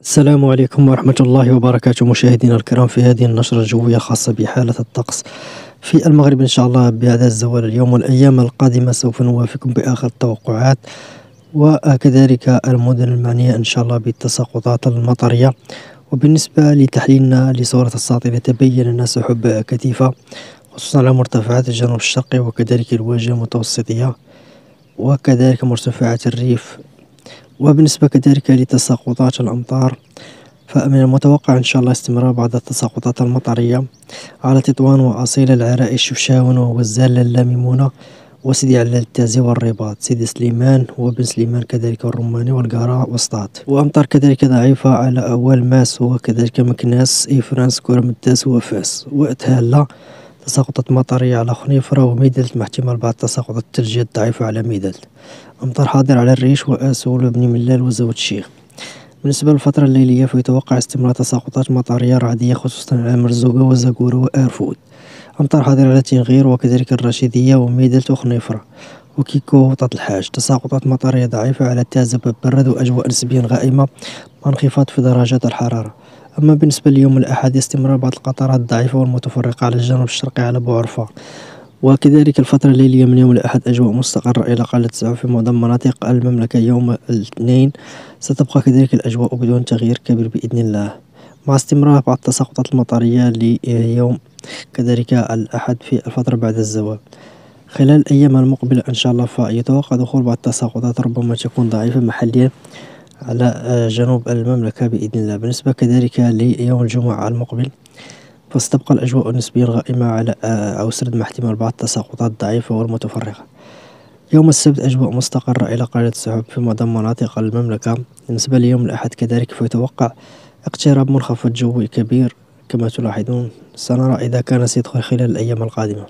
السلام عليكم ورحمة الله وبركاته مشاهدينا الكرام في هذه النشرة الجوية خاصة بحالة الطقس. في المغرب إن شاء الله بعد الزوال اليوم والأيام القادمة سوف نوافيكم بآخر التوقعات وكذلك المدن المعنية إن شاء الله بالتساقطات المطرية. وبالنسبة لتحليلنا لصورة الساطع تبين لنا سحب كثيفة خصوصا على مرتفعات الجنوب الشرقي وكذلك الواجهة المتوسطية وكذلك مرتفعات الريف. وبالنسبة كذلك لتساقطات الأمطار فمن المتوقع إن شاء الله استمرار بعض التساقطات المطرية على تطوان وأصيلة العرائش شفشاون ووزان لالة ميمونة وسيدي علال التازي والرباط سيدي سليمان وبن سليمان كذلك الرماني والكارة وسطات وأمطار كذلك ضعيفة على أولماس وكذلك مكناس إفرانس كورمتاس وفاس وتاهلة تساقطات مطرية على خنيفرة وميدلت مع احتمال بعض تساقطات الثلجية الضعيفة على ميدلت أمطار حاضر على الريش وآسول وبني ملال وزود الشيخ بالنسبة للفترة الليلية فيتوقع استمرار تساقطات مطرية رعدية خصوصا على مرزوقة وزاكورة وآرفود. أمطار حاضرة على تنغير وكذلك الرشيدية وميدلت وخنيفرة وكيكو وطاط الحاج. تساقطات مطرية ضعيفة على تازة برد وأجواء نسبيا غائمة. مع انخفاض في درجات الحرارة. أما بالنسبة ليوم الأحد استمرار بعض القطرات الضعيفة والمتفرقة على الجنوب الشرقي على بوعرفة وكذلك الفترة الليلية من يوم الأحد أجواء مستقرة إلى قلة تسعة في معظم مناطق المملكة. يوم الاثنين ستبقى كذلك الأجواء بدون تغيير كبير بإذن الله. مع استمرار بعض التساقطات المطرية ليوم كذلك الأحد في الفترة بعد الزوال. خلال الأيام المقبلة إن شاء الله فيتوقع دخول بعض التساقطات ربما تكون ضعيفة محليا. على جنوب المملكة بإذن الله. بالنسبة كذلك ليوم الجمعة المقبل فستبقى الأجواء نسبيا غائمة على أو سرد مع احتمال بعض التساقطات الضعيفة والمتفرقة. يوم السبت أجواء مستقرة إلى قليلة السحب في معظم مناطق المملكة. بالنسبة ليوم الأحد كذلك فيتوقع اقتراب منخفض جوي كبير كما تلاحظون. سنرى إذا كان سيدخل خلال الأيام القادمة.